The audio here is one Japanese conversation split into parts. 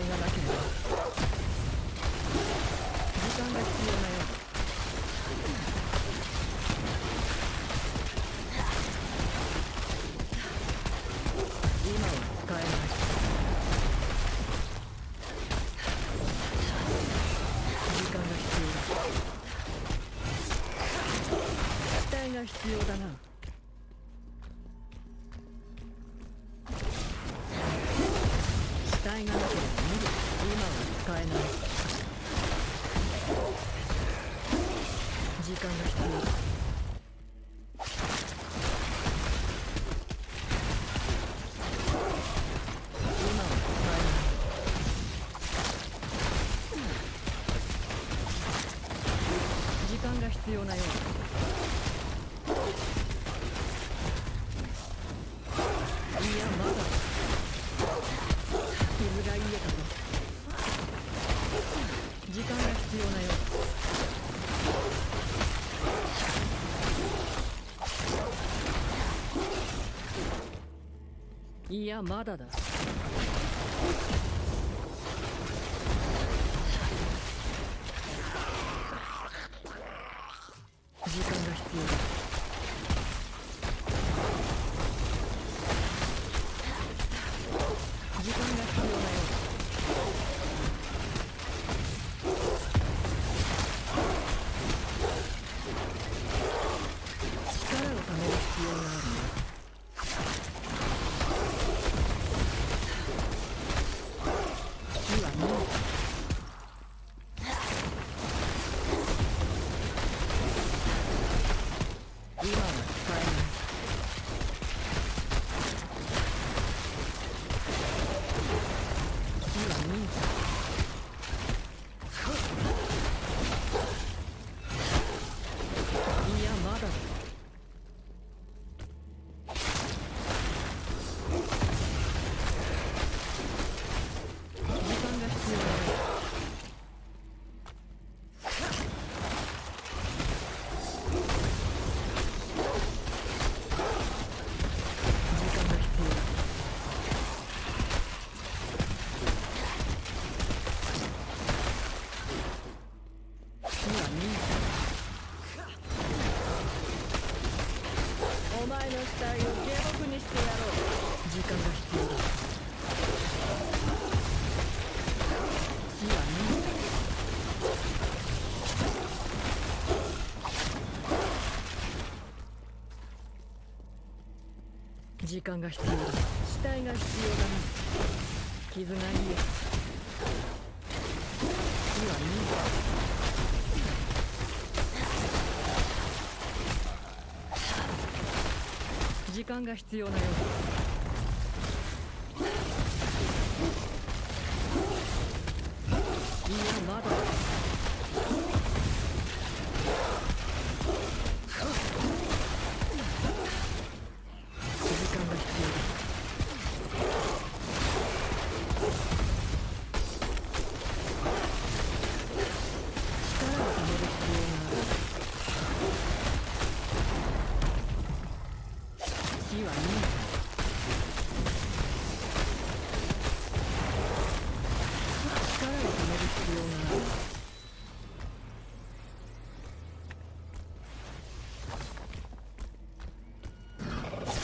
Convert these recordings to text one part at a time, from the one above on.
がな。ければ時間が必要な。ようだ今は使えな。い時間が必要だ機体が必要だな。体がな。ければ時間が必要だいやまだだ。時間が必要だ。の死体をにしてやろう時間が必要だ。は時間が必要だ。死体が必要だ。な傷がいいよ火はねえ間が必要なようです。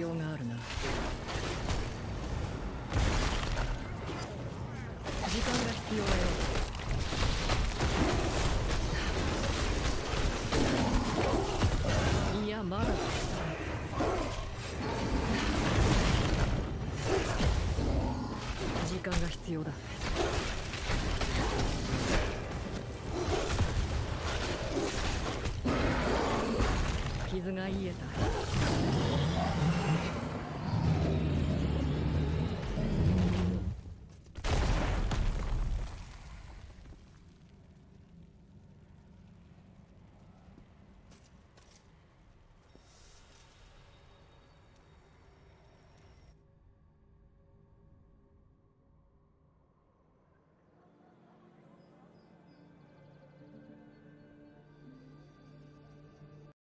要があるな。時間が必要だよ。時間が必要だ。傷が癒えた。